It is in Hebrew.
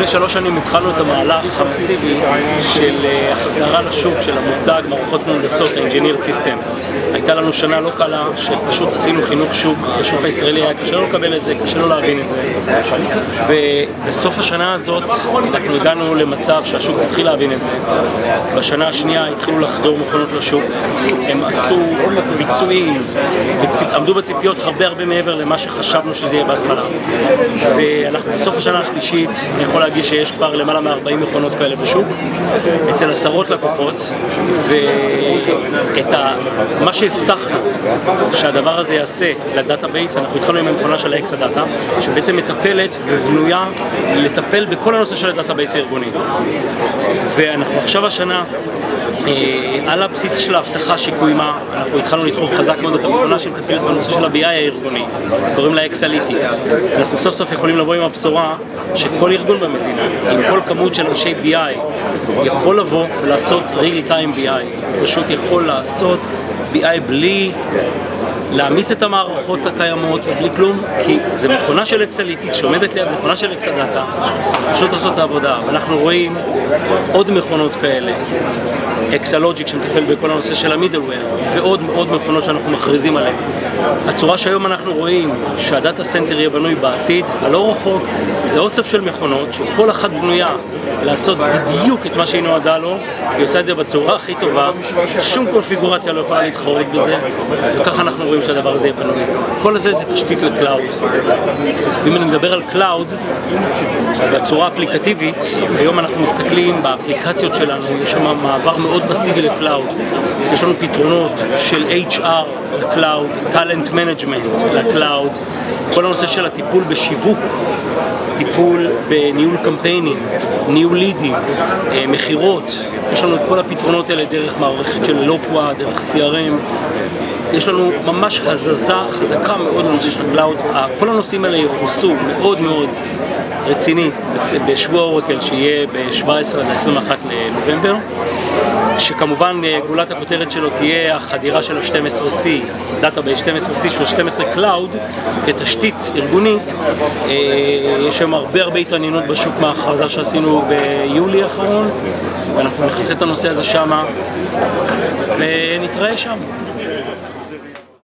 לפני שלוש שנים התחלנו את המהלך המסיבי של אה, החדרה לשוק של המושג מערכות מהונדסות, ה-Engineered Systems. הייתה לנו שנה לא קלה, שפשוט עשינו חינוך שוק, השוק הישראלי היה קשה לו לקבל את זה, קשה לו להבין את זה. ובסוף השנה הזאת אנחנו הגענו למצב שהשוק התחיל להבין את זה. בשנה השנייה התחילו לחדור מכונות לשוק, הם עשו ביצועים, עמדו בציפיות הרבה הרבה מעבר למה שחשבנו שזה יהיה בהתחלה. ואנחנו בסוף השנה השלישית, אני יכול להגיד שיש כבר למעלה מ-40 מכונות כאלה בשוק, אצל עשרות לקוחות, ואת ה... מה שהבטחנו שהדבר הזה יעשה ל database, אנחנו התחלנו עם המכונה של ה Exadata, שבעצם מטפלת ובנויה לטפל בכל הנושא של ה database הארגוני. ואנחנו עכשיו השנה על הבסיס של ההבטחה שקוימה, אנחנו התחלנו לדחוף חזק מאוד את המכונה שמטפלת בנושא של ה-BI הארגוני, קוראים לה Exalytics. אנחנו סוף סוף יכולים לבוא עם הבשורה שכל ארגון במדינה, עם כל כמות של אנשי BI, יכול לבוא ולעשות real time BI, פשוט יכול לעשות BI בלי להעמיס את המערכות הקיימות ובלי כלום, כי זה מכונה של Exalytics שעומדת ליד מכונה של Exadata, פשוט לעשות את העבודה. ואנחנו רואים עוד מכונות כאלה, Exalogic שמטפל בכל הנושא של ה middleware, ועוד עוד מכונות שאנחנו מכריזים עליהן. הצורה שהיום אנחנו רואים שה data center יהיה בנוי בעתיד, הלא רחוק, זה אוסף של מכונות שכל אחת בנויה לעשות בדיוק את מה שהיא נועדה לו, היא עושה את זה בצורה הכי טובה, שום קונפיגורציה לא יכולה להתחרות בזה, וככה אנחנו רואים שהדבר הזה יהיה בנוי. כל זה זה תשתית ל cloud. ואם אני מדבר על cloud, בצורה אפליקטיבית, היום אנחנו מסתכלים באפליקציות שלנו, יש שם מעבר מאוד מסיבי ל cloud. יש לנו פתרונות של HR ל cloud, talent management ל cloud, כל הנושא של הטיפול בשיווק, טיפול בניהול קמפיינים, ניהול leads, אה, מכירות, יש לנו את כל הפתרונות האלה דרך מערכת של Eloqua, דרך CRM, יש לנו ממש הזזה חזקה מאוד לנושא של ה cloud, כל הנושאים האלה יכוסו מאוד מאוד רציני בשבוע אורקל שיהיה ב-17 ל-21 לנובמבר שכמובן אה, גולת הכותרת שלו תהיה החדירה של ה-12C, דאטה ב-12C שהוא 12 Cloud כתשתית ארגונית. אה, יש היום הרבה הרבה התעניינות בשוק מההכרזה שעשינו ביולי האחרון ואנחנו נכנסה את הנושא הזה שמה ונתראה שם.